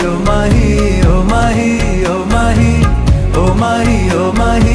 mahi, oh mahi, oh mahi, oh mahi, oh mahi, oh mahi.